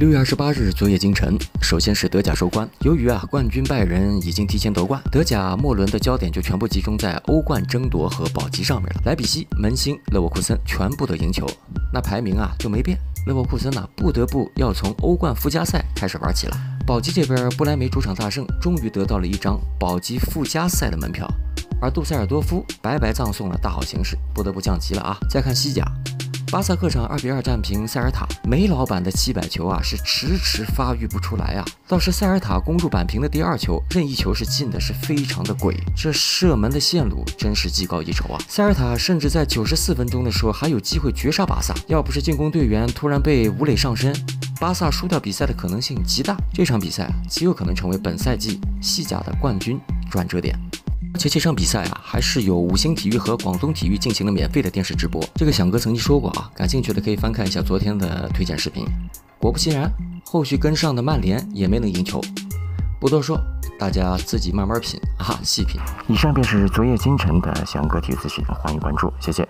六月二十八日，昨夜今晨，首先是德甲收官。由于啊，冠军拜仁已经提前夺冠，德甲末轮的焦点就全部集中在欧冠争夺和保级上面了。莱比锡、门兴、勒沃库森全部都赢球，那排名啊就没变。勒沃库森呢，不得不要从欧冠附加赛开始玩起了。保级这边，不莱梅主场大胜，终于得到了一张保级附加赛的门票。而杜塞尔多夫白白葬送了大好形势，不得不降级了啊！再看西甲。巴萨客场二比二战平塞尔塔，梅老板的七百球啊是迟迟发育不出来啊。倒是塞尔塔攻入扳平的第二球，任意球是进的是非常的鬼，这射门的线路真是技高一筹啊。塞尔塔甚至在九十四分钟的时候还有机会绝杀巴萨，要不是进攻队员突然被吴磊上身，巴萨输掉比赛的可能性极大。这场比赛极有可能成为本赛季西甲的冠军转折点。而且这场比赛啊，还是有五星体育和广东体育进行了免费的电视直播。这个响哥曾经说过啊，感兴趣的可以翻看一下昨天的推荐视频。果不其然，后续跟上的曼联也没能赢球。不多说，大家自己慢慢品啊，细品。以上便是昨夜今晨的翔哥体育资讯，欢迎关注，谢谢。